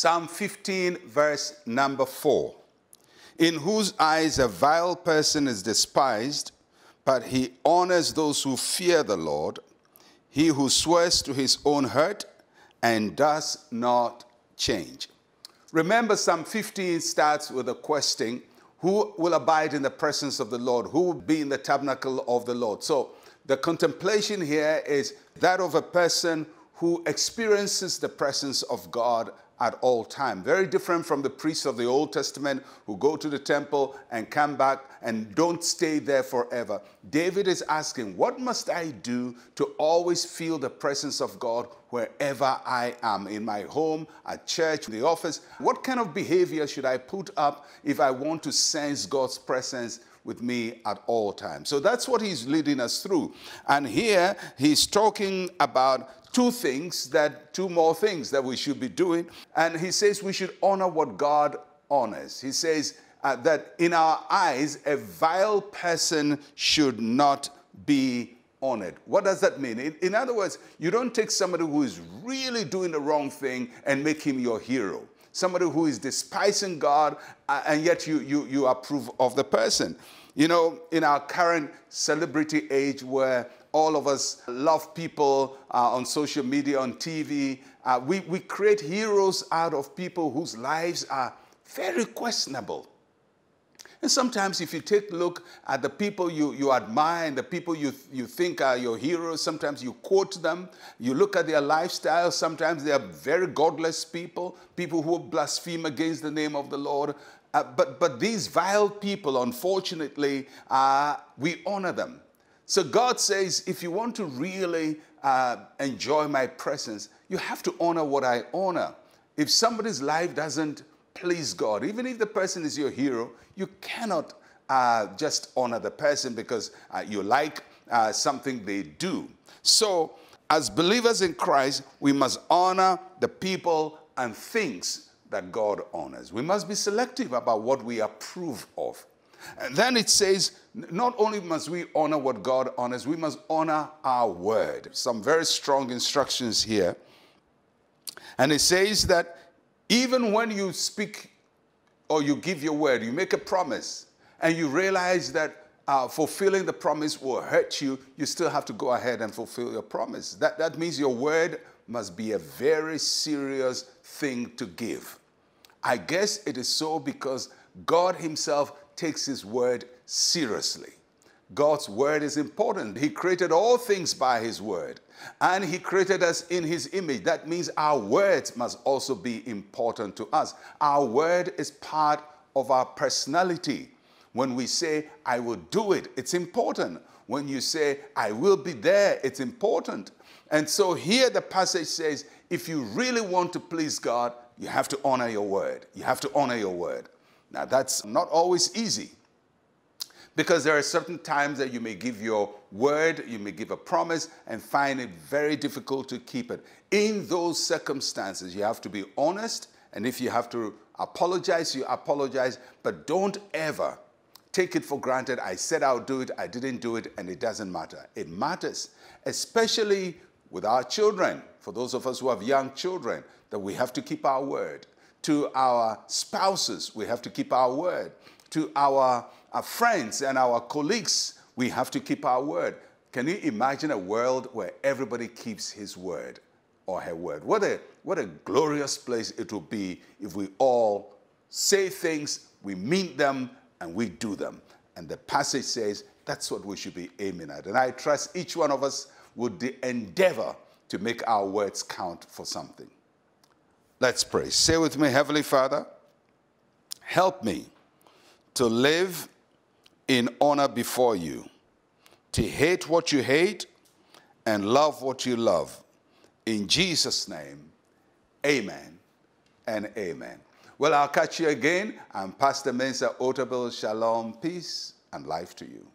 Psalm 15, verse number 4. In whose eyes a vile person is despised, but he honors those who fear the Lord. He who swears to his own hurt and does not change. Remember, Psalm 15 starts with a question Who will abide in the presence of the Lord? Who will be in the tabernacle of the Lord? So, the contemplation here is that of a person who experiences the presence of God at all time. Very different from the priests of the Old Testament who go to the temple and come back and don't stay there forever. David is asking, What must I do to always feel the presence of God wherever I am? In my home, at church, in the office? What kind of behavior should I put up if I want to sense God's presence? with me at all times. So that's what he's leading us through. And here he's talking about two things that, two more things that we should be doing. And he says we should honor what God honors. He says uh, that in our eyes, a vile person should not be honored. What does that mean? In, in other words, you don't take somebody who is really doing the wrong thing and make him your hero somebody who is despising God, uh, and yet you, you, you approve of the person. You know, in our current celebrity age where all of us love people uh, on social media, on TV. Uh, we, we create heroes out of people whose lives are very questionable. And sometimes, if you take a look at the people you, you admire and the people you, you think are your heroes, sometimes you quote them, you look at their lifestyle. Sometimes they are very godless people, people who blaspheme against the name of the Lord. Uh, but, but these vile people, unfortunately, uh, we honor them. So God says, if you want to really uh, enjoy my presence, you have to honor what I honor. If somebody's life doesn't please God, even if the person is your hero, you cannot uh, just honor the person because uh, you like something they do. So, as believers in Christ, we must honor the people and things that God honors. We must be selective about what we approve of. And then it says, not only must we honor what God honors, we must honor our word. Some very strong instructions here. And it says that even when you speak or you give your word, you make a promise, and you realize that uh, fulfilling the promise will hurt you, you still have to go ahead and fulfill your promise. That, that means your word must be a very serious thing to give. I guess it is so because God Himself takes His word seriously. God's word is important. He created all things by His word, and He created us in His image. That means our words must also be important to us. Our word is part of our personality. When we say, I will do it, it's important. When you say, I will be there, it's important. And so here the passage says, if you really want to please God, you have to honor your word. You have to honor your word. Now, that's not always easy because there are certain times that you may give your word, you may give a promise, and find it very difficult to keep it. In those circumstances, you have to be honest, and if you have to apologize, you apologize, but don't ever take it for granted. I said I'll do it, I didn't do it, and it doesn't matter. It matters, especially with our children. For those of us who have young children, that we have to keep our word. To our spouses, we have to keep our word. To our, our friends and our colleagues, we have to keep our word. Can you imagine a world where everybody keeps his word or her word? What a, what a glorious place it will be if we all say things, we mean them, and we do them. And the passage says that's what we should be aiming at. And I trust each one of us would the endeavor to make our words count for something. Let's pray. Say with me, Heavenly Father, help me to live in honor before you, to hate what you hate and love what you love. In Jesus' name, amen and amen. Well, I'll catch you again. I'm Pastor Mensa Otabil. Shalom, peace, and life to you.